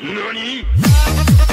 何？